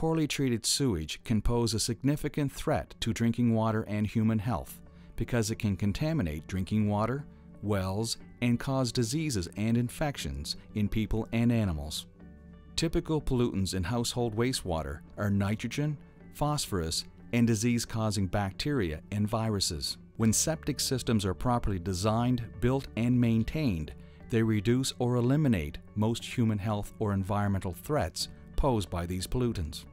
poorly treated sewage can pose a significant threat to drinking water and human health because it can contaminate drinking water, wells, and cause diseases and infections in people and animals. Typical pollutants in household wastewater are nitrogen, phosphorus, and disease-causing bacteria and viruses. When septic systems are properly designed, built, and maintained, they reduce or eliminate most human health or environmental threats posed by these pollutants.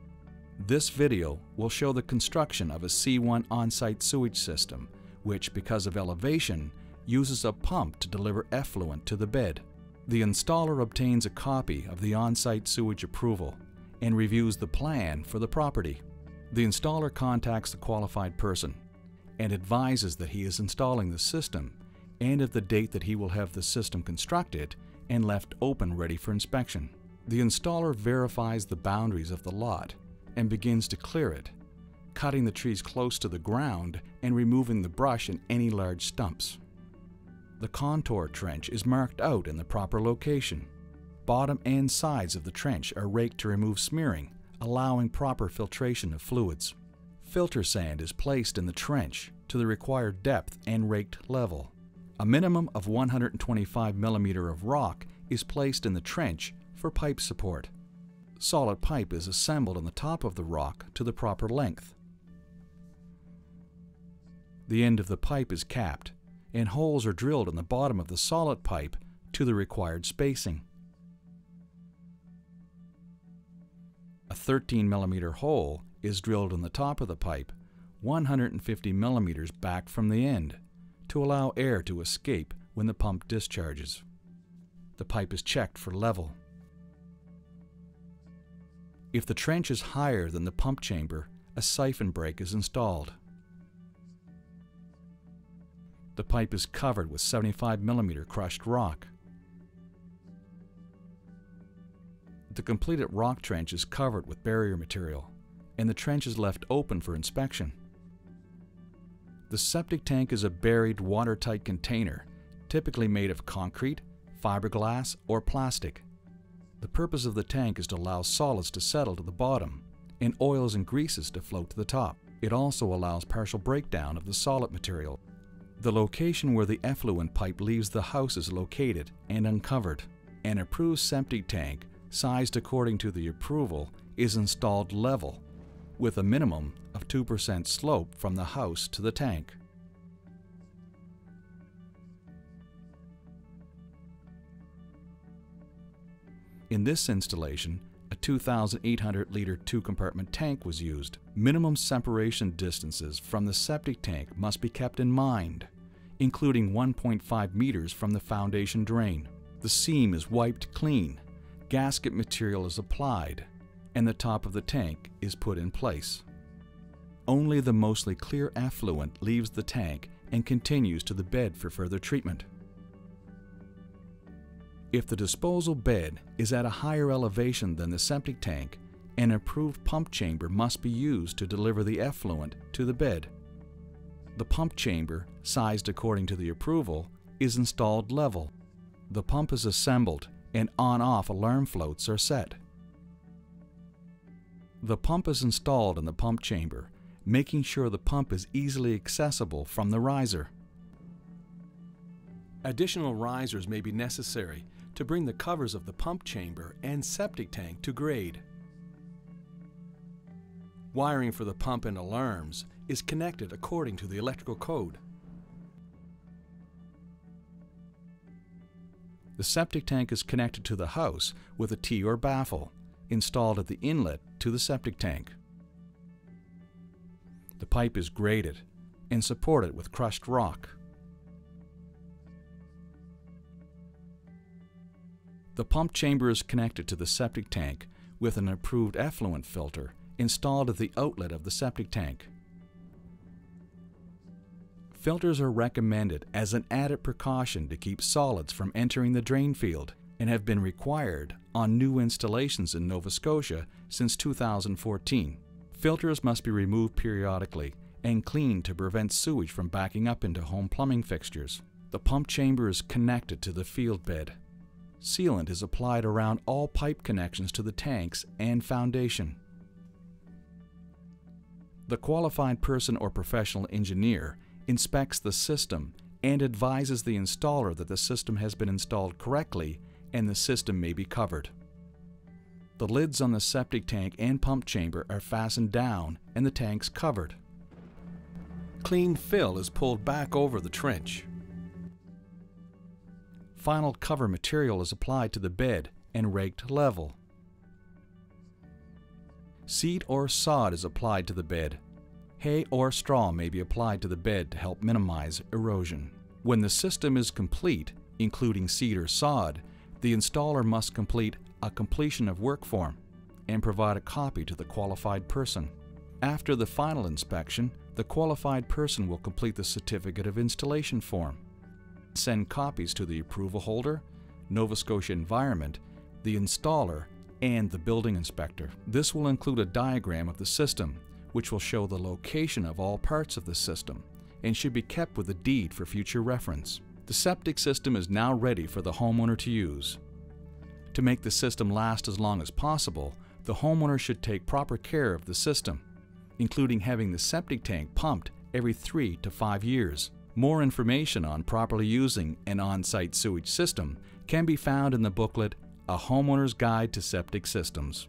This video will show the construction of a C1 on-site sewage system, which, because of elevation, uses a pump to deliver effluent to the bed. The installer obtains a copy of the on-site sewage approval and reviews the plan for the property. The installer contacts the qualified person and advises that he is installing the system and of the date that he will have the system constructed and left open ready for inspection. The installer verifies the boundaries of the lot and begins to clear it, cutting the trees close to the ground and removing the brush and any large stumps. The contour trench is marked out in the proper location. Bottom and sides of the trench are raked to remove smearing, allowing proper filtration of fluids. Filter sand is placed in the trench to the required depth and raked level. A minimum of 125 millimeter of rock is placed in the trench for pipe support. Solid pipe is assembled on the top of the rock to the proper length. The end of the pipe is capped, and holes are drilled in the bottom of the solid pipe to the required spacing. A 13 mm hole is drilled in the top of the pipe, 150 mm back from the end, to allow air to escape when the pump discharges. The pipe is checked for level. If the trench is higher than the pump chamber, a siphon break is installed. The pipe is covered with 75 millimeter crushed rock. The completed rock trench is covered with barrier material, and the trench is left open for inspection. The septic tank is a buried watertight container, typically made of concrete, fiberglass, or plastic. The purpose of the tank is to allow solids to settle to the bottom and oils and greases to float to the top. It also allows partial breakdown of the solid material. The location where the effluent pipe leaves the house is located and uncovered. An approved septic tank, sized according to the approval, is installed level with a minimum of 2% slope from the house to the tank. In this installation, a 2,800 liter two compartment tank was used. Minimum separation distances from the septic tank must be kept in mind, including 1.5 meters from the foundation drain. The seam is wiped clean, gasket material is applied, and the top of the tank is put in place. Only the mostly clear effluent leaves the tank and continues to the bed for further treatment. If the disposal bed is at a higher elevation than the septic tank, an approved pump chamber must be used to deliver the effluent to the bed. The pump chamber, sized according to the approval, is installed level. The pump is assembled and on-off alarm floats are set. The pump is installed in the pump chamber, making sure the pump is easily accessible from the riser. Additional risers may be necessary to bring the covers of the pump chamber and septic tank to grade. Wiring for the pump and alarms is connected according to the electrical code. The septic tank is connected to the house with a T or baffle installed at the inlet to the septic tank. The pipe is graded and supported with crushed rock. The pump chamber is connected to the septic tank with an approved effluent filter installed at the outlet of the septic tank. Filters are recommended as an added precaution to keep solids from entering the drain field and have been required on new installations in Nova Scotia since 2014. Filters must be removed periodically and cleaned to prevent sewage from backing up into home plumbing fixtures. The pump chamber is connected to the field bed. Sealant is applied around all pipe connections to the tanks and foundation. The qualified person or professional engineer inspects the system and advises the installer that the system has been installed correctly and the system may be covered. The lids on the septic tank and pump chamber are fastened down and the tanks covered. Clean fill is pulled back over the trench. Final cover material is applied to the bed and raked level. Seed or sod is applied to the bed. Hay or straw may be applied to the bed to help minimize erosion. When the system is complete, including seed or sod, the installer must complete a completion of work form and provide a copy to the qualified person. After the final inspection, the qualified person will complete the Certificate of Installation form. Send copies to the approval holder, Nova Scotia Environment, the installer, and the building inspector. This will include a diagram of the system, which will show the location of all parts of the system and should be kept with a deed for future reference. The septic system is now ready for the homeowner to use. To make the system last as long as possible, the homeowner should take proper care of the system, including having the septic tank pumped every three to five years. More information on properly using an on-site sewage system can be found in the booklet A Homeowner's Guide to Septic Systems.